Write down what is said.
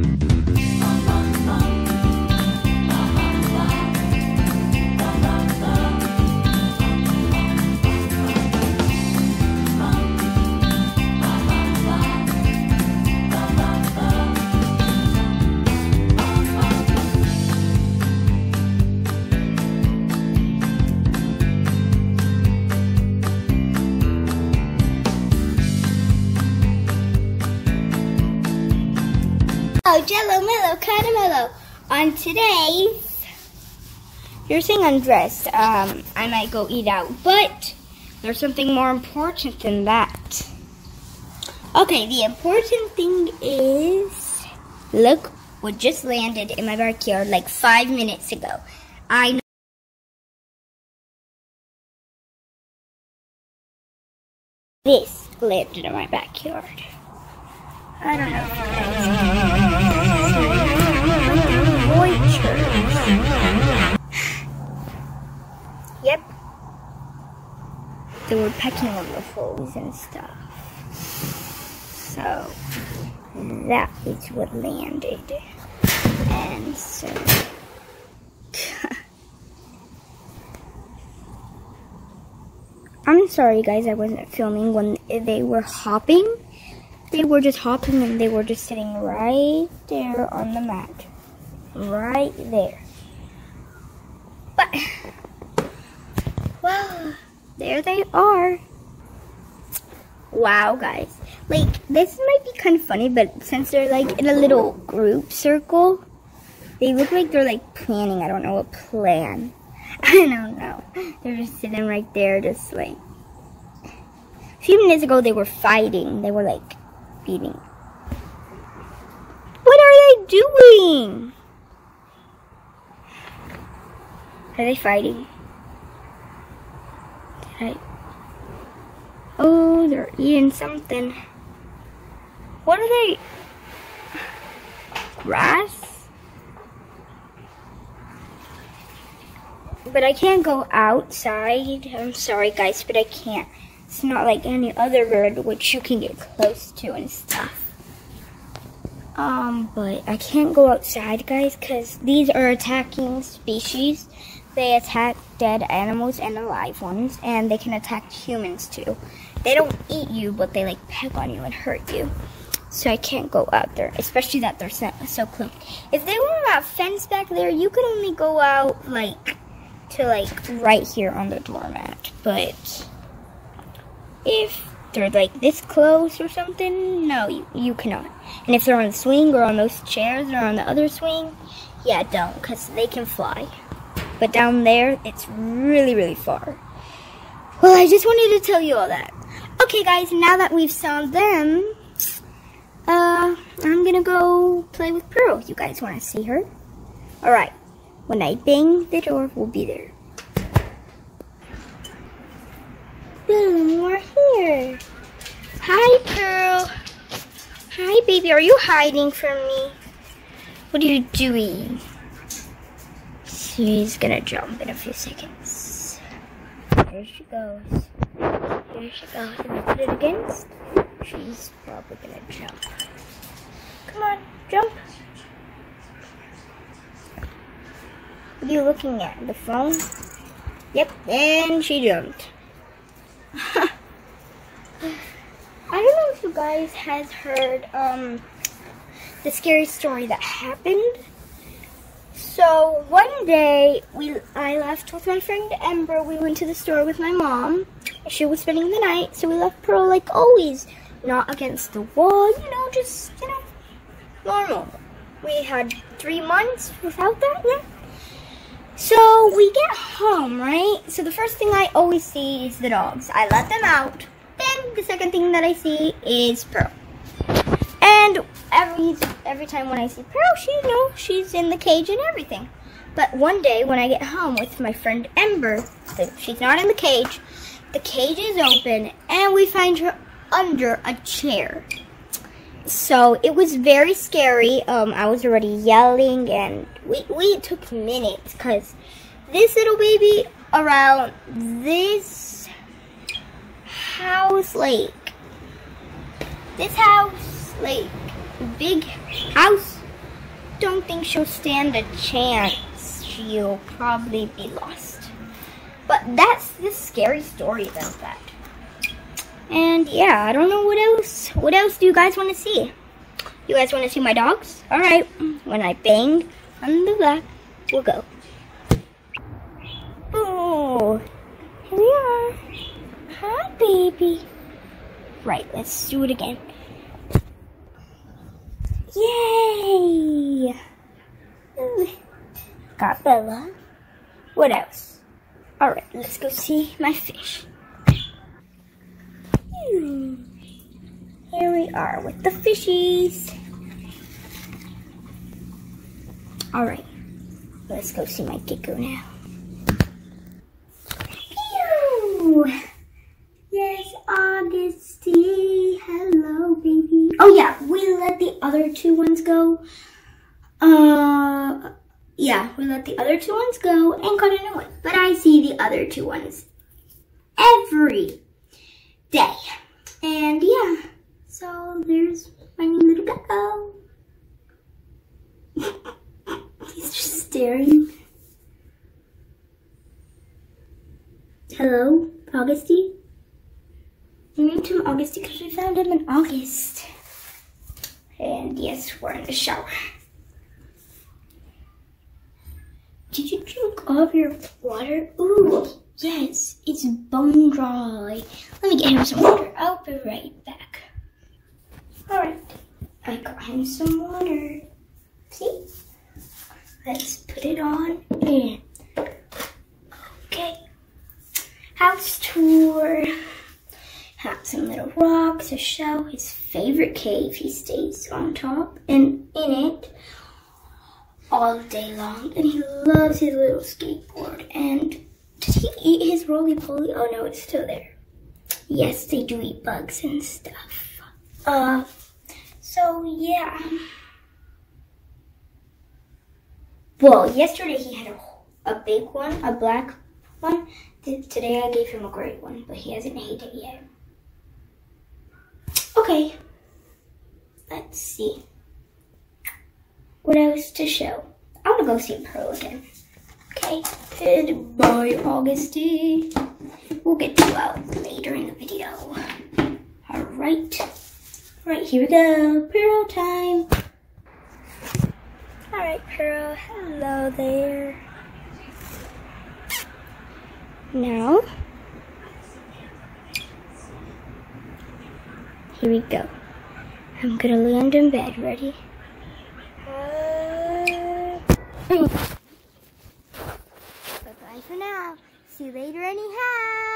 Oh, Jello Mellow Caramello. On today's You're saying undressed, um, I might go eat out, but there's something more important than that. Okay, the important thing is look what just landed in my backyard like five minutes ago. I this landed in my backyard. I don't know. Yep. They were pecking on the foes and stuff. So that is what landed. And so I'm sorry guys I wasn't filming when they were hopping. They were just hopping and they were just sitting right there on the mat. Right there. But, well, there they are. Wow, guys. Like, this might be kind of funny, but since they're like in a little group circle, they look like they're like planning, I don't know, a plan. I don't know. They're just sitting right there, just like. A few minutes ago, they were fighting. They were like What are they doing? Are they fighting? I... Oh, they're eating something. What are they? Grass? But I can't go outside. I'm sorry, guys, but I can't. It's not like any other bird which you can get close to and stuff. Um, but I can't go outside, guys, because these are attacking species. They attack dead animals and alive ones, and they can attack humans too. They don't eat you, but they like peck on you and hurt you. So I can't go out there, especially that they're so, close. If they were that fence back there, you could only go out like to like right here on the doormat. But if they're like this close or something, no, you, you cannot. And if they're on the swing or on those chairs or on the other swing, yeah, don't, because they can fly. But down there, it's really, really far. Well, I just wanted to tell you all that. Okay, guys, now that we've saw them, uh, I'm gonna go play with Pearl. You guys want to see her? Alright, when I bang the door, we'll be there. We're here. Hi, Pearl. Hi, baby. Are you hiding from me? What are you doing? She's gonna jump in a few seconds. There she goes. There she goes. Put it against. She's probably gonna jump. Come on, jump. What are you looking at? The phone? Yep, and she jumped. I don't know if you guys has heard um, the scary story that happened. So one day we I left with my friend Ember. We went to the store with my mom. She was spending the night, so we left Pearl like always, not against the wall, you know, just you know, normal. We had three months without that, yeah. So we get home, right? So the first thing I always see is the dogs. I let them out. Then the second thing that I see is Pearl. And every every time when I see Pearl, she you know she's in the cage and everything. But one day when I get home with my friend Ember, she's not in the cage. The cage is open and we find her under a chair. So it was very scary. Um, I was already yelling and we, we took minutes because this little baby around this house, like, this house, like, big house, don't think she'll stand a chance. She'll probably be lost. But that's the scary story about that. And yeah, I don't know what else. What else do you guys want to see? You guys want to see my dogs? All right. When I bang on the back, we'll go. Oh, here we are. Right, let's do it again. Yay! Got Bella. What else? All right, let's go see my fish. Here we are with the fishies. All right, let's go see my gecko now. Pew! Yes, Augusty. Hello, baby. Oh yeah, we let the other two ones go. Uh, yeah, we let the other two ones go and got a new one. But I see the other two ones every day. And yeah, so there's my new little gecko. He's just staring. Hello, Augusty? We named him Augusty because we found him in August. And yes, we're in the shower. Did you drink all of your water? Ooh, yes, it's bone dry. Let me get him some water. I'll be right back. All right, I got him some water. See? Let's put it on and okay. House tour. Some little rocks, a shell, his favorite cave. He stays on top and in it all day long. And he loves his little skateboard. And did he eat his roly-poly? Oh no, it's still there. Yes, they do eat bugs and stuff. Uh, so yeah. Well, yesterday he had a, a big one, a black one. Today I gave him a gray one, but he hasn't ate it yet. Okay, let's see. What else to show? I want to go see Pearl again. Okay, goodbye, Augusty. We'll get you out later in the video. All right, all right, here we go. Pearl time. All right, Pearl. Hello there. Now, here we go. I'm gonna land in bed. Ready? Bye-bye for now. See you later anyhow.